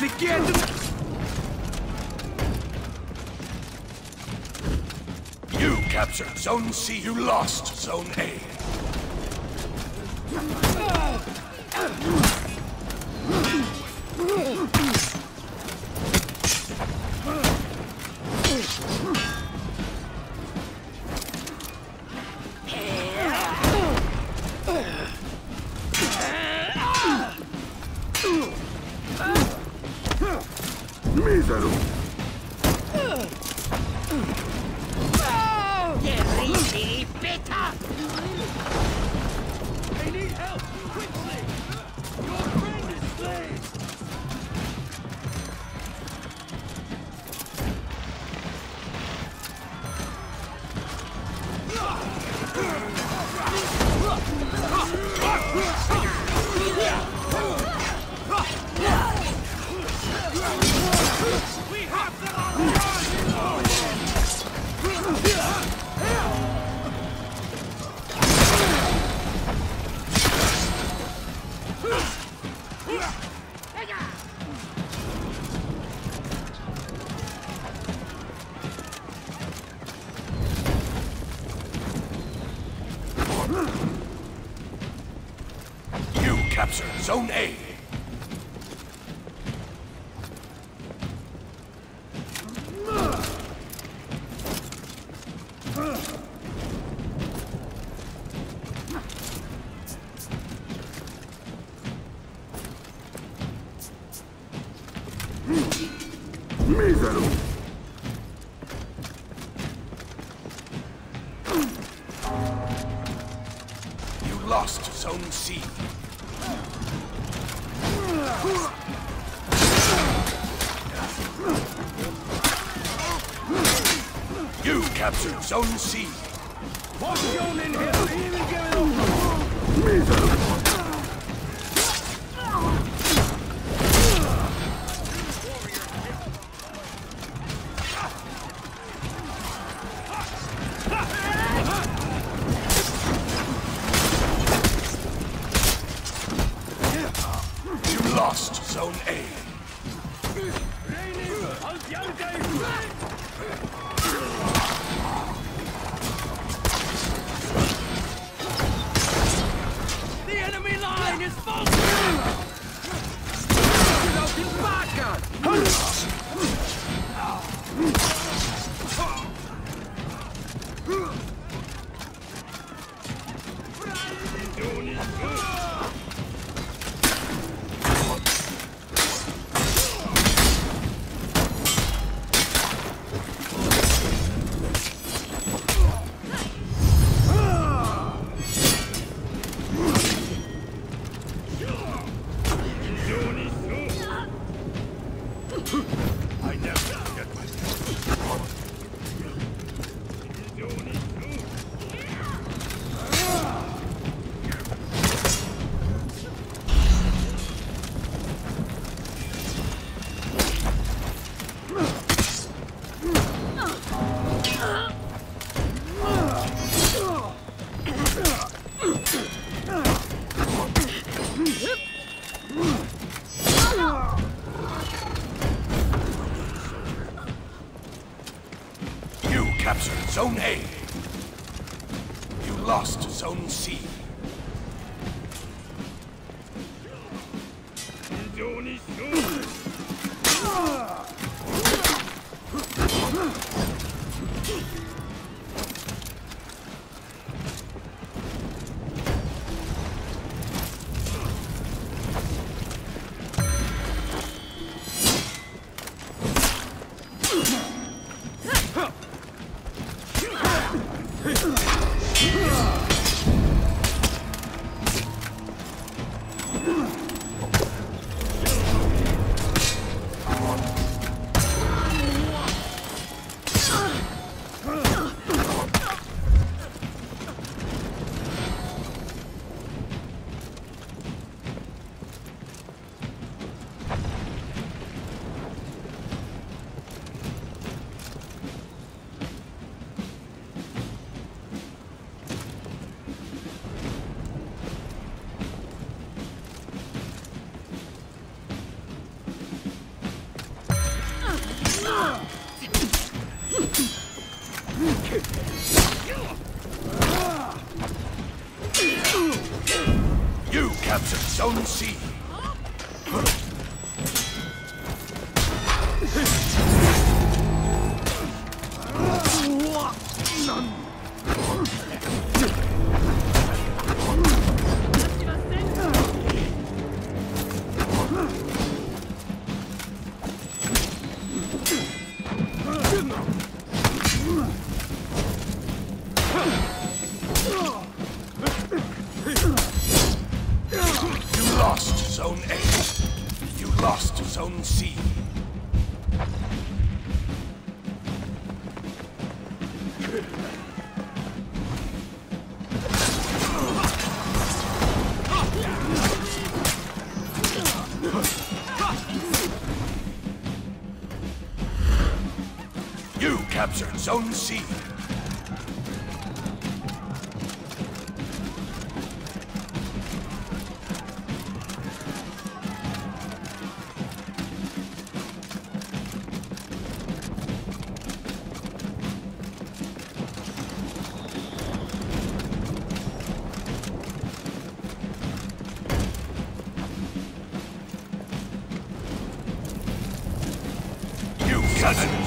begin! You captured Zone C. You lost Zone A. We captured Zone A. Misero! You lost Zone C. You captured Zone C. What's going in here? Even going on? Misero! Zone A. The enemy line is faltering! Get his back Zone A. You lost Zone C. Zone C. You captured Zone C.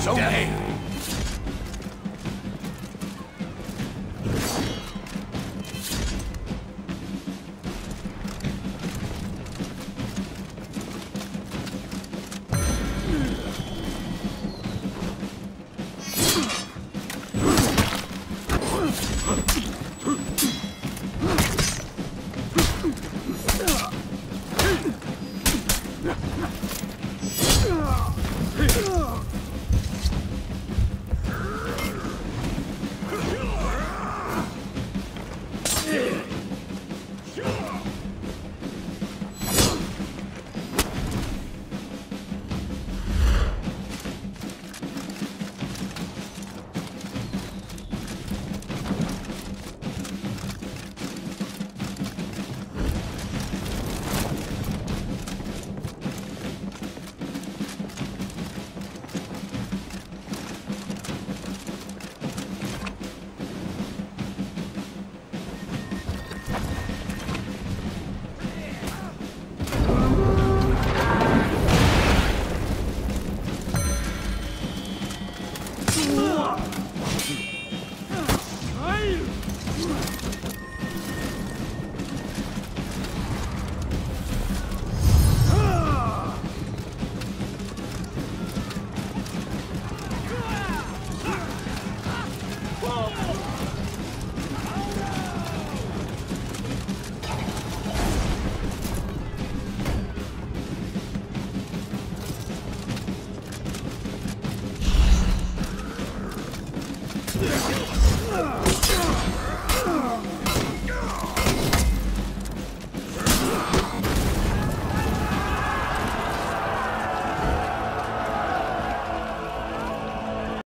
Zone A.